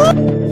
Oh.